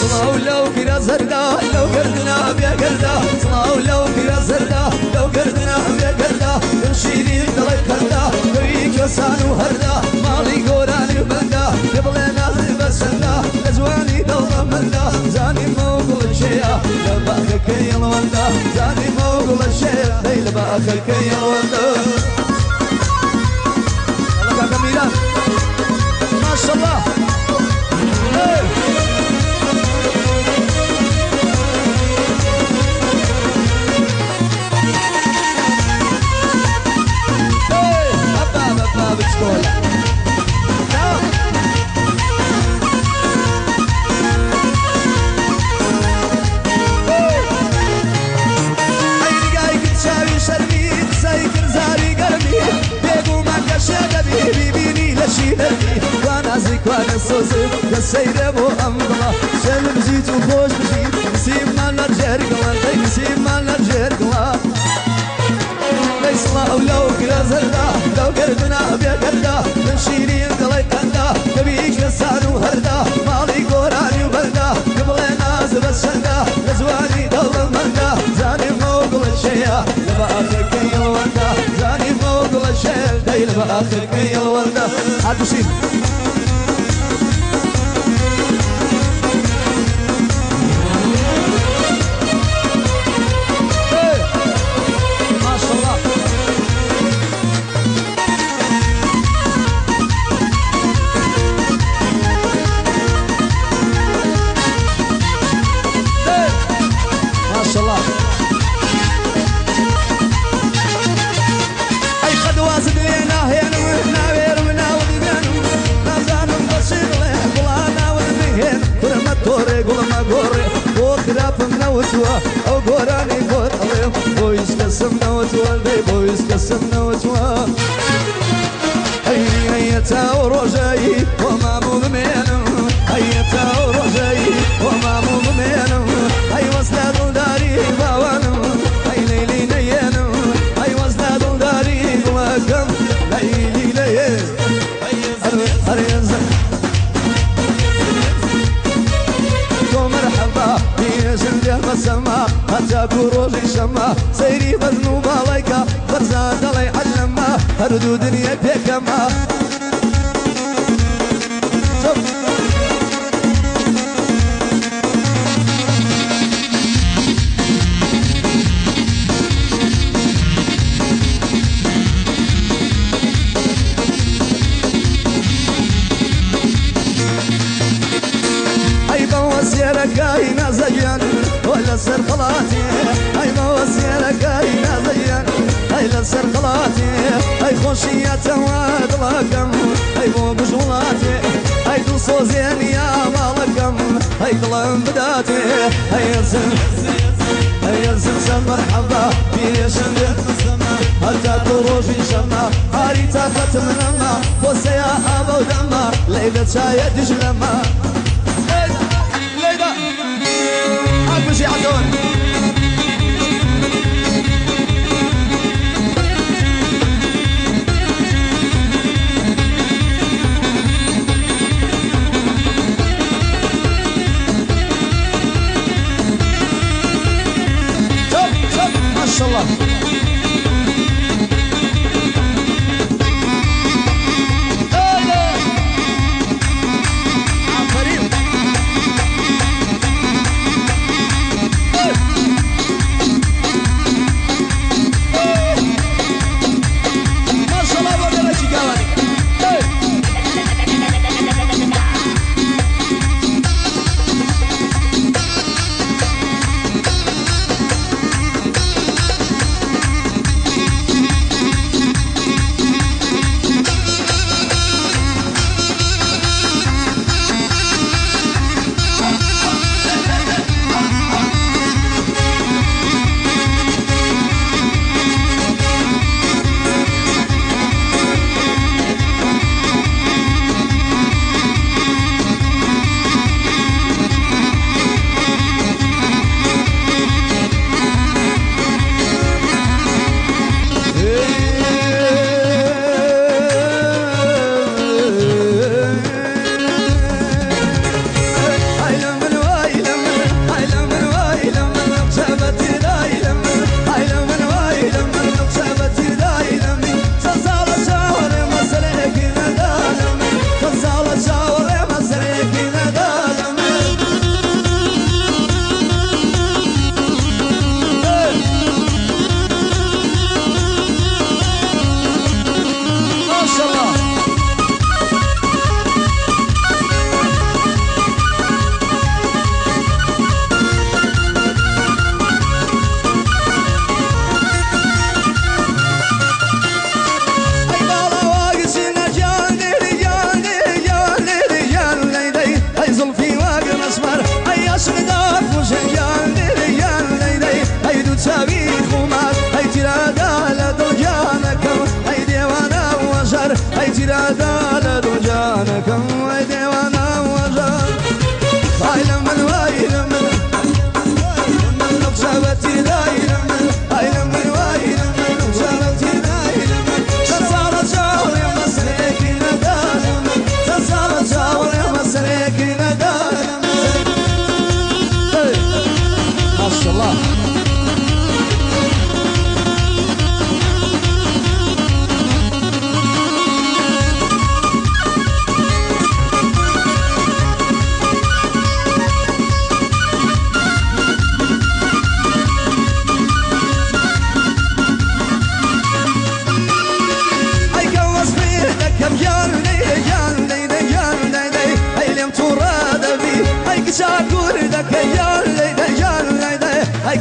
صلاو لو كرا زردا لو قردنا بيا قردا صلاو لو كرا زردا لو قردنا بيا قردا شيري دلي قردا كريك وسانو هردا مالي قوراني بندا قبلنا بسندا أزواني دولة مندا زاني موقل الشيا لباخك يلوندا زاني موقل الشيا لباخك يلوندا الله كاميرا ما شاء الله وأنا صوصي السيدة ابو امضلة سلم زيت وخوش بشي نسيب مال نرجع رقلا نسيب مال نرجع رقلا ليس الله ولو كلا زردا لو قردنا بيا قردا من شيرين دلي قندا كبيك لسان وهردا مالي قوراني وبردا قبل ناس بس شندا نزواني دول مندا زاني موقل الشيا لبا اخر كي الوردا زاني موقل الشيا داي لبا اخر كي الوردا عاد چاک و ڕۆژی شەمە سەیری بەزن و باڵیکە بەرزان دەڵی حەلەمە هەردوو دنیا پێکەمە. بداتي. اي يزن اي يزن مرحبا. في شندق حتى تروجي شما هاري تاخت من اما وسيا ابو دما ليلة شاية دجلما ليلى عاد مشي عدون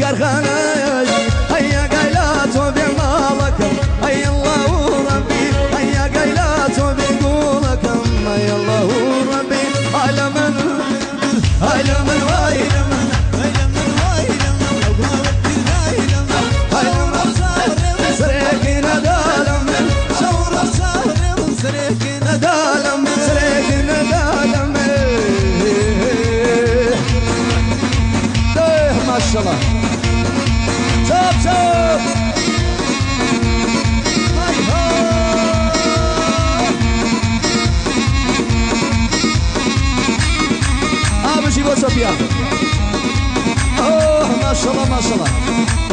karhana what's up, y'all? Oh, mashallah, mashallah.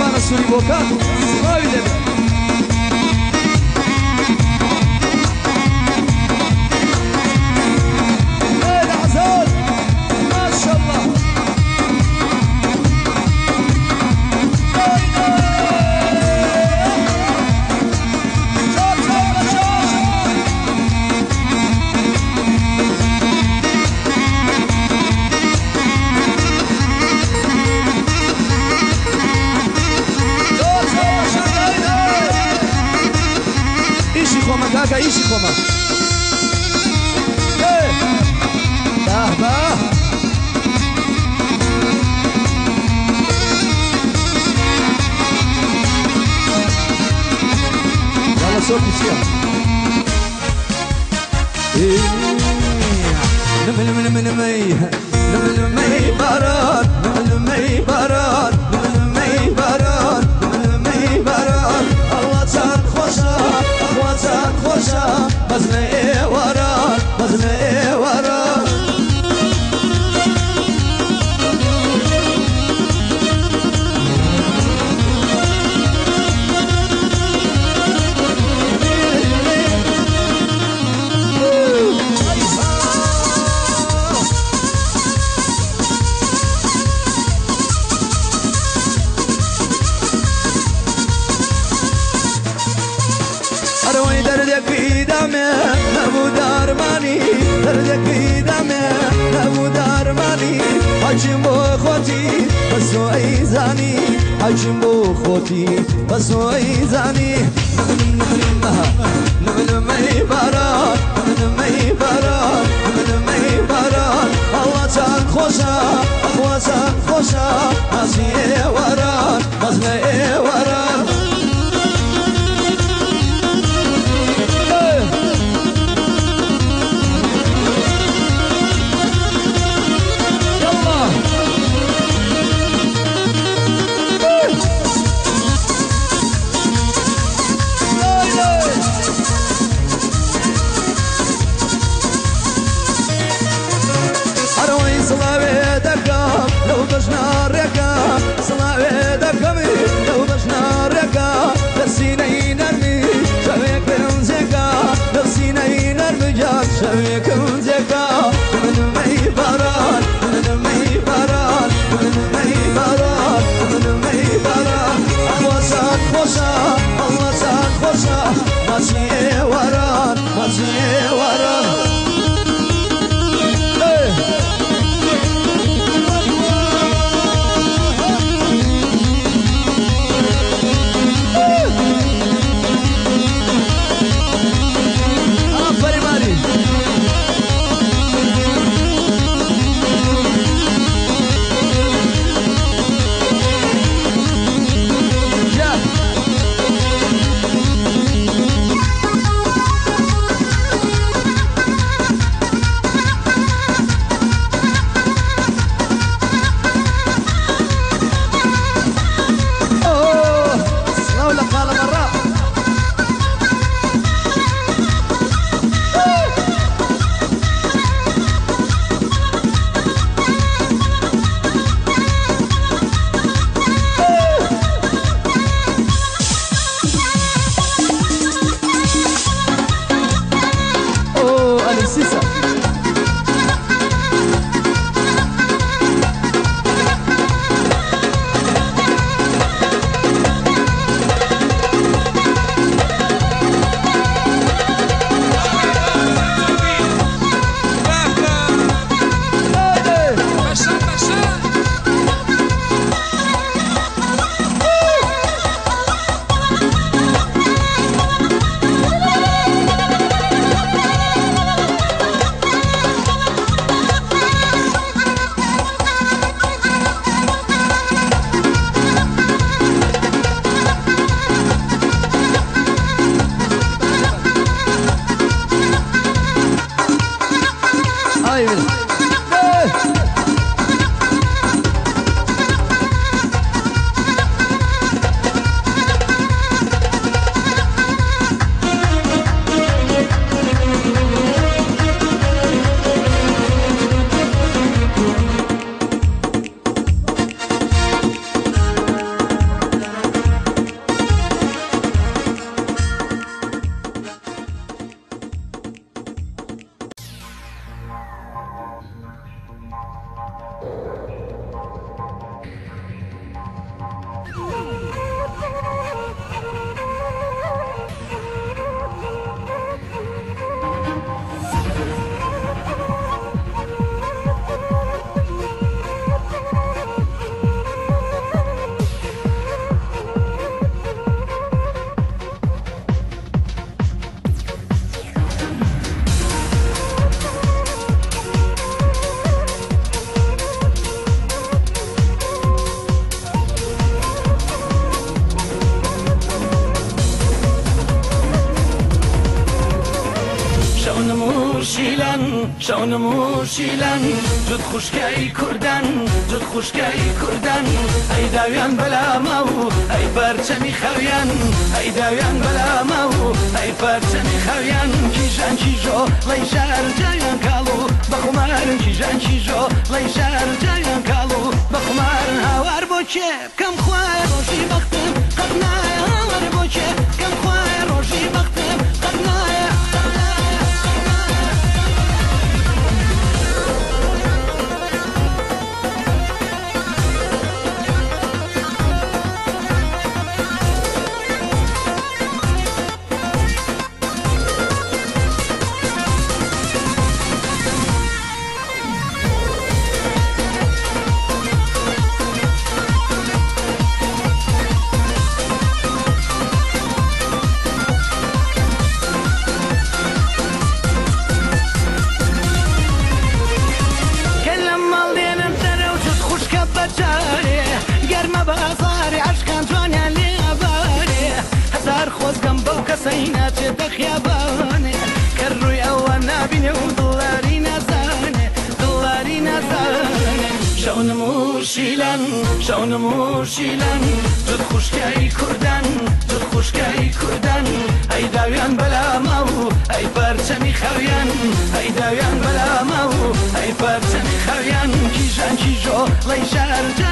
Osmana Suriboka. Love you, فيها نمل من من مي نمل مي باران نمل مي باران نمل مي باران نمل مي باران الله تان خوشا الله تان خوشا بزن إيه وران بزن إيه وران هر یکی دمه نو درمانی حجم و خودی بسو ای زنی حجم و خودی بسو ای زنی نبلم نبلم ای باران نبلم ای باران نبلم ای باران الله تان خوشا الله تان خوشا مازیه وران مازنه وران 越渴。شیلن شەونم و شیلن جد خوشکی کوردن جد خوشکی کوردن ئەی داویان بەلامە و ئەی پەرچەمی خەویان. ئەی داویان بەلامە و ئەی پەرچەمی خەویان. کیژان کیژۆ لەی شار جایان کاڵ و بەخمارن کیژان کیژۆ لەی شار جایان کاڵ و بەخمارن هاوار بۆ چێ بکەم خوای ڕۆژی بەختم قەتنایە هاوار بۆ چێ بکەم خوای کیژان کیژۆ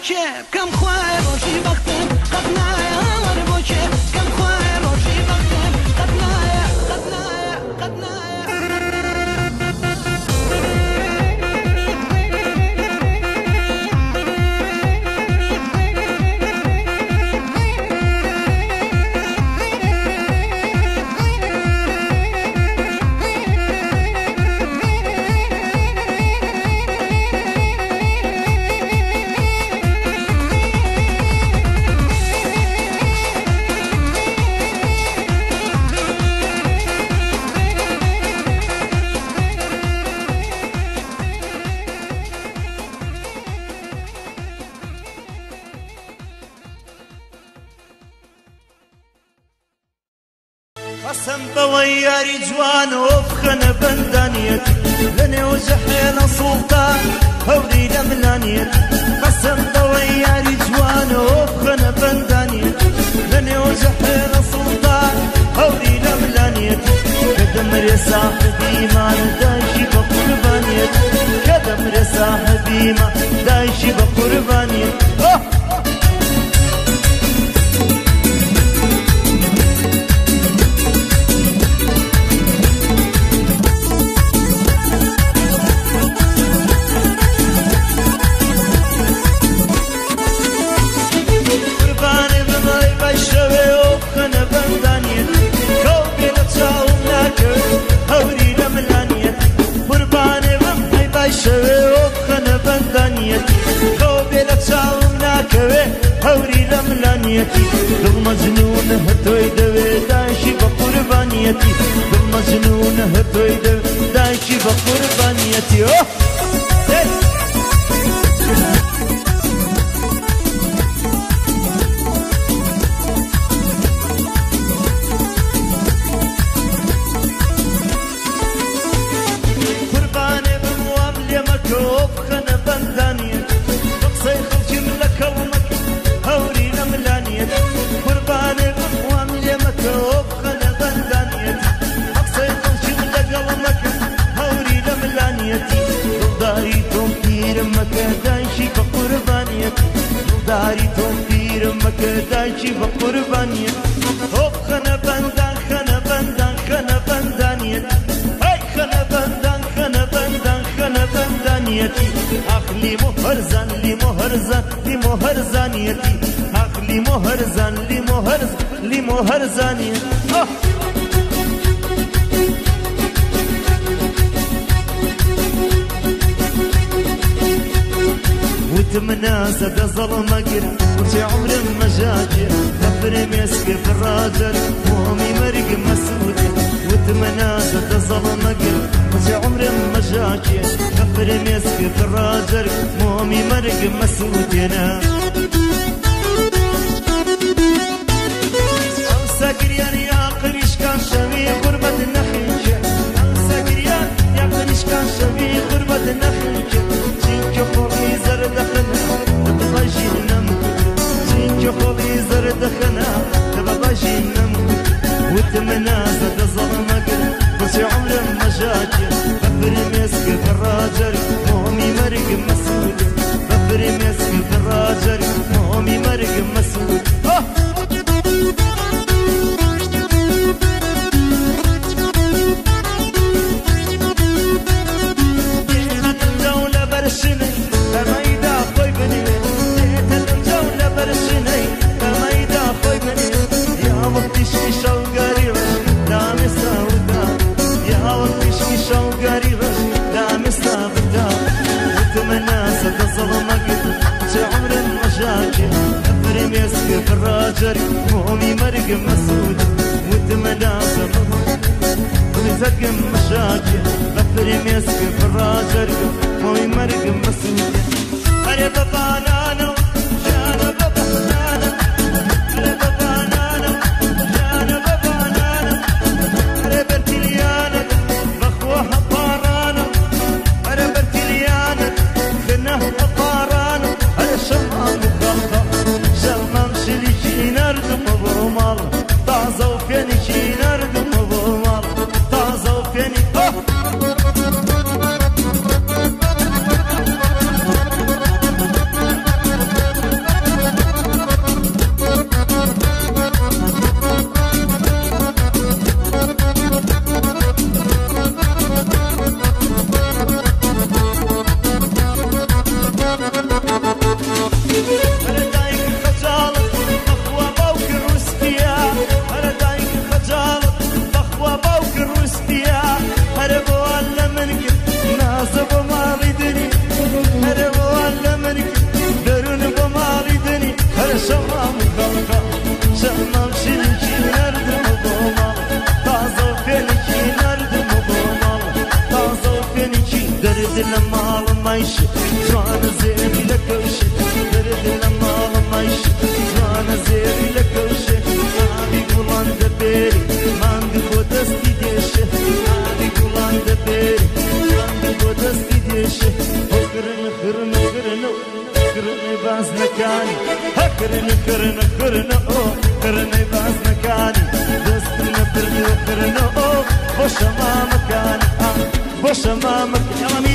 champ. Come قسم بەوەی یاری جوانەوە بخەنە بەندانیت لە نێو جەحێنە سوڵتان هەوری لە قسم بەوەی یاری جوانەوە بخەنە بەندانیت سلطان هوري لملانيتي كدمر يا صاحبي ما دايشي بقربانيتي كدمر يا صاحبي ما دايشي قربانيتي بالمجنون هتوي دوي دايشي بقربانيتي بالمجنون هتوي دوي دايشي بقربانيتي اوه! تومتير مكة دايشي بقربانية داري تومتير مكة دايشي بقربانية هوب خنا بندان خنا بندان خنا بندانية هاي خنا بندان خنا بندان خنا بندانيتي أخلي مهرزان لي مهرزان لي مهرزانيتي أخلي مهرزان لي مهرز لي مهرزانيتي آه. وتمناسة ظلم قر وشي عمر مجاجر نفر مسك في الراجل مومي مرق مسود وتمناسة ظلم قر وشي عمر مجاجر نفر مسك في الراجل مومي مرق مسود وتمنى زاد ظلمك بس عمر مشاكل بفر مسك في الراجل مومي مرق مسؤول بفر مسك في الراجل گرد مومی مرگ مسعود مدمنا صبر کن ز غم شاکی نفس ریمس که فرادرد قوم مرگ مسعود ای بابا هكرن خرن خرن أو خرني باز مكاني. دستنا بردو خرنو بوش ما مكاني. بوش ما مكاني.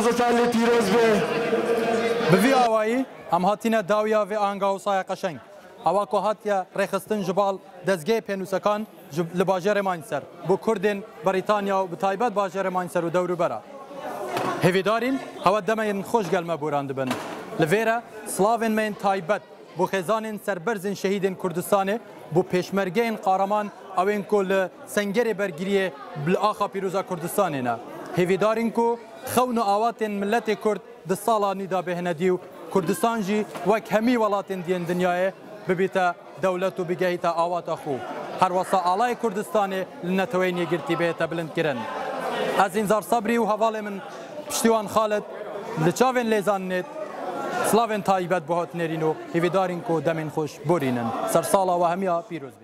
Hazreti Ali Pîroz bê. Bi vî awayî em hatîne dawiya vê angawsaya qeşeng. Ewa ku hatiye rêxistin ji bal dezgehê pênûsekan li bajarê Manser, bu Kurdên Brîtanya û bi taybet bajarê Manser û dewrûbera. Hêvîdarîn hewa demeyên xş gelme boran dibin. Li vêre slavên me taybet بۆ خێزانên سربەرزن شەهیدên کوردستانê بۆ پێشمەرگەین قارەمان ئەوێن کۆ لە سنگەرێ بەرگریە بلعاخا پیرۆزا کوردستانێنە. هێویدارین کو خەون و ئاواتێن ملەتی کورد دە ساڵانیدا بهێنەدی و کوردستان جی وەک هەمی وڵاتێن دیێن دنیاە ببیتە دەولەت و بگەیتە ئاواتە خو هەروەسە ئالای کوردستانی لنەتەوەی نێگرتی بێتە بلندکردن ئەز ئینزار سەبری و هەواڵێ من پشتیوان خاڵت لە چاوێن لێزانێت سلاوێن تایبەت بەهات نێرین و هیویدارین و دەمین خۆش بۆرینن سەر ساڵەوە هەمیا پیرۆز